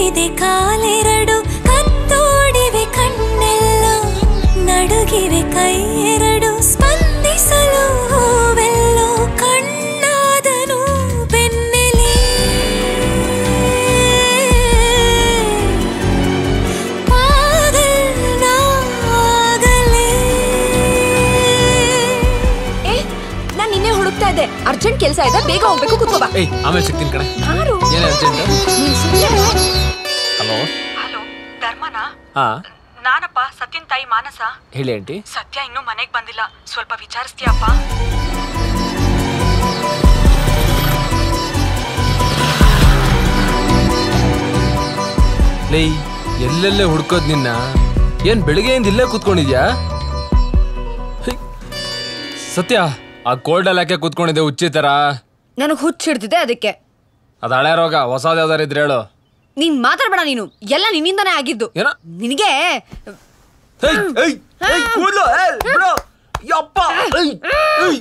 ಕಾಲಿದೆ ಕಾಲೆರಡು ಕತ್ತೋಡಿವೆ ಕಣ್ಣೆಲ್ಲ ನಡುಗಿವೆ ಕೈಯೆರಡು ಸ್ಪಂದಿಸಲು ಹೂವೆಲ್ಲೋ ಕಣ್ಣಾದನು ಬೆನ್ನೆಲೆ. ಏ ನಾನು ನಿನ್ನೆ ಹುಡುಕ್ತಾ ಇದ್ದೆ. ಅರ್ಜೆಂಟ್ ಕೆಲಸ ಇದೆ ಬೇಗ ಹೋಗ್ಬೇಕು ಕುತ್ಕೋಬಾ ಏಯ್ ಆಮೇಲೆ ಸಿಗ್ತೀನಿ ಕಣೆ. ಯಾರು? ಏನ್ ಅರ್ಜೆಂಟ್ ನೀನ್ ಹಲೋ? ಹಲೋ ಧರ್ಮನಾ? ಹಾ. ನಾನಪ್ಪ ಸತ್ಯನ್ ತಾಯಿ ಮಾನಸ. ಹೇಳಿ ಆಂಟಿ. ಸತ್ಯ ಇನ್ನೂ ಮನೆಗೆ ಬಂದಿಲ್ಲ. ಸ್ವಲ್ಪ ವಿಚಾರಿಸ್ತೀಯಪ್ಪ. ಲೇ ಎಲ್ಲೆಲ್ಲೇ ಹುಡ್ಕೋದ್ ನಿನ್ನ? ಏನ್ ಬೆಳಿಗ್ಗೆಯಿಂದ ಇಲ್ಲೇ ಕೂತ್ಕೊಂಡಿದ್ಯಾ? ಸತ್ಯ ಆ ಕೋಲ್ಡ್ ಯಾಕೆ ಕೂತ್ಕೊಂಡಿದ್ದೆ ಹುಚ್ಚಿ ತರ? ನನಗ್ ಹುಚ್ಚಿಡ್ತಿದೆ ಅದಕ್ಕೆ. ಅದು ಹಳೆ ರೋಗ ಹೊಸದ್ ಯಾವ್ದಾರು ಇದ್ರೆ ಹೇಳು. ನೀನ್ ಮಾತಾಡ್ಬೇಡ ನೀನು. ಎಲ್ಲ ನಿನ್ನಿಂದಾನೇ ಆಗಿದ್ದು. ಏನೋ? ನಿನಗೆ ಕೂದ್ಲು, ಏಯ್, ಬಿಡು. ಯಪ್ಪ, ಏಯ್, ಏಯ್.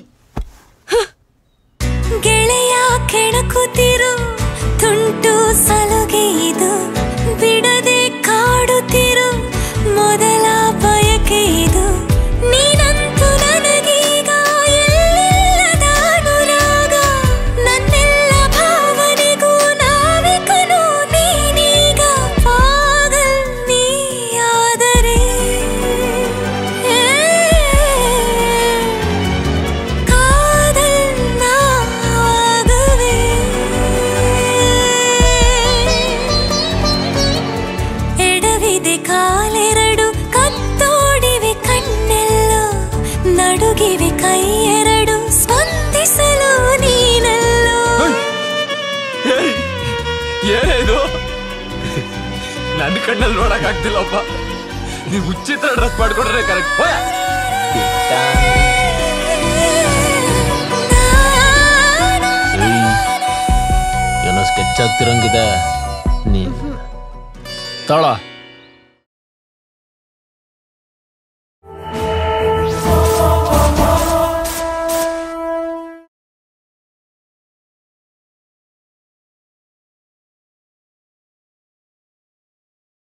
ನನ್ನ ಕಣ್ಣಲ್ಲಿ ನೋಡಕ್ ಆಗ್ತಿಲ್ಲಪ್ಪ. ನೀವು ಉಚಿತ ಡ್ರೆಸ್ ಮಾಡ್ಕೊಂಡ್ರೆ ಕರೆಕ್ಟ್ ಏನೋ ಸ್ಕೆಚ್ ಆಗ್ತಿರಂಗಿದೆ. ನೀ ತಳ.